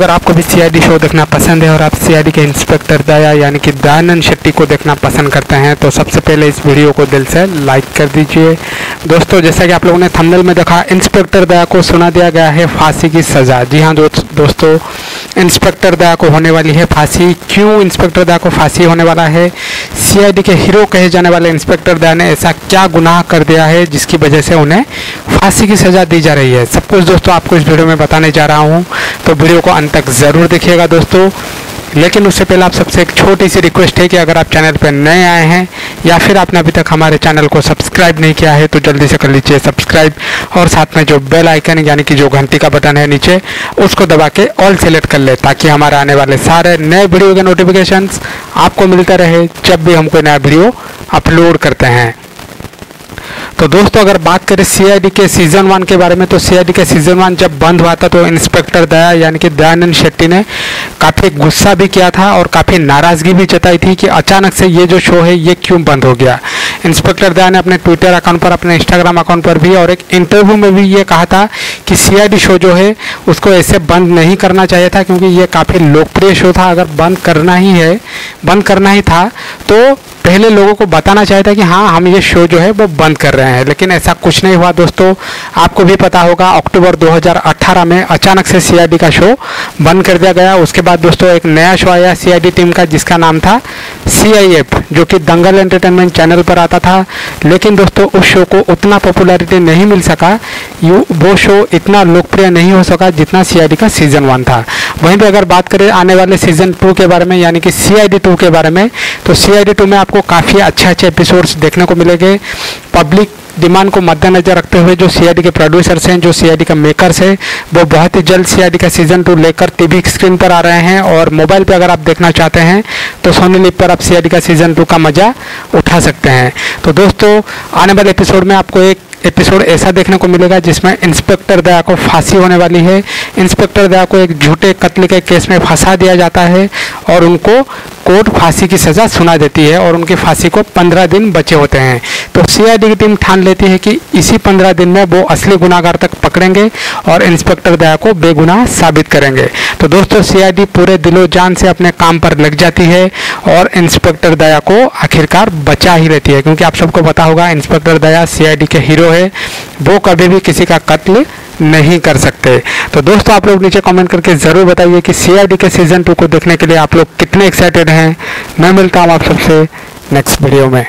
अगर आपको भी सीआईडी शो देखना पसंद है और आप सीआईडी के इंस्पेक्टर दया यानी कि दयानंद शेट्टी को देखना पसंद करते हैं तो सबसे पहले इस वीडियो को दिल से लाइक कर दीजिए। दोस्तों, जैसा कि आप लोगों ने थंबनेल में देखा इंस्पेक्टर दया को सुना दिया गया है फांसी की सज़ा। जी हाँ दोस्तों इंस्पेक्टर दया को होने वाली है फांसी। क्यों इंस्पेक्टर दया को फांसी होने वाला है? सीआईडी के हीरो कहे जाने वाले इंस्पेक्टर दया ने ऐसा क्या गुनाह कर दिया है जिसकी वजह से उन्हें फांसी की सज़ा दी जा रही है? सब कुछ दोस्तों, आपको इस वीडियो में बताने जा रहा हूँ। तो वीडियो को अंत तक ज़रूर देखिएगा दोस्तों। लेकिन उससे पहले आप सबसे एक छोटी सी रिक्वेस्ट है कि अगर आप चैनल पर नए आए हैं, या फिर आपने अभी तक हमारे चैनल को सब्सक्राइब नहीं किया है तो जल्दी से कर लीजिए सब्सक्राइब और साथ में जो बेल आइकन यानी कि जो घंटी का बटन है नीचे, उसको दबा के ऑल सेलेक्ट कर ले, ताकि हमारे आने वाले सारे नए वीडियो के नोटिफिकेशन आपको मिलते रहे, जब भी हम कोई नया वीडियो अपलोड करते हैं। तो दोस्तों, अगर बात करें सीआईडी के सीज़न वन के बारे में तो सीआईडी के सीज़न वन जब बंद हुआ था तो इंस्पेक्टर दया, यानी कि दयानंद शेट्टी ने काफ़ी गुस्सा भी किया था और काफ़ी नाराज़गी भी जताई थी कि अचानक से ये जो शो है, ये क्यों बंद हो गया? इंस्पेक्टर दया ने अपने ट्विटर अकाउंट पर, अपने इंस्टाग्राम अकाउंट पर भी और एक इंटरव्यू में भी ये कहा था कि सी शो जो है, उसको ऐसे बंद नहीं करना चाहिए था क्योंकि ये काफ़ी लोकप्रिय शो था। अगर बंद करना ही है, बंद करना ही था तो पहले लोगों को बताना चाहिए था कि हाँ हम ये शो जो है, वो बंद कर रहे हैं। लेकिन ऐसा कुछ नहीं हुआ दोस्तों। आपको भी पता होगा, अक्टूबर 2018 में अचानक से सीआईडी का शो बंद कर दिया गया। उसके बाद दोस्तों, एक नया शो आया सीआईडी टीम का, जिसका नाम था सीआईएफ जो कि दंगल एंटरटेनमेंट चैनल पर आता था, लेकिन दोस्तों उस शो को उतना पॉपुलैरिटी नहीं मिल सका, यू, वो शो इतना लोकप्रिय नहीं हो सका जितना सी का सीज़न वन था। वहीं पर अगर बात करें आने वाले सीज़न टू के बारे में, यानी कि सी टू के बारे में तो सी टू में आपको काफ़ी अच्छे अच्छे एपिसोड्स देखने को मिलेंगे। पब्लिक डिमांड को मद्देनजर रखते हुए जो सीआईडी के प्रोड्यूसर्स हैं, जो सीआईडी का मेकर्स हैं, वो बहुत ही जल्द सीआईडी का सीज़न टू लेकर टीवी स्क्रीन पर आ रहे हैं और मोबाइल पे अगर आप देखना चाहते हैं तो सोनी लिप पर आप सीआईडी का सीज़न का मज़ा उठा सकते हैं। तो दोस्तों आने वाले एपिसोड में आपको एक एपिसोड ऐसा देखने को मिलेगा जिसमें इंस्पेक्टर दया को फांसी होने वाली है। इंस्पेक्टर दया को एक झूठे कत्ल के केस में फंसा दिया जाता है और उनको कोर्ट फांसी की सज़ा सुना देती है और उनकी फांसी को पंद्रह दिन बचे होते हैं। तो सीआईडी की टीम ठान लेती है कि इसी पंद्रह दिन में वो असली गुनागार तक पकड़ेंगे और इंस्पेक्टर दया को बेगुनाह साबित करेंगे। तो दोस्तों सीआईडी पूरे दिलो जान से अपने काम पर लग जाती है और इंस्पेक्टर दया को आखिरकार बचा ही रहती है। क्योंकि आप सबको पता होगा, इंस्पेक्टर दया सीआईडी के हीरो है, वो कभी भी किसी का कत्ल नहीं कर सकते। तो दोस्तों, आप लोग नीचे कमेंट करके ज़रूर बताइए कि सी के सीज़न टू को देखने के लिए आप लोग कितने एक्साइटेड हैं। मैं मिलता हूँ आप सबसे नेक्स्ट वीडियो में।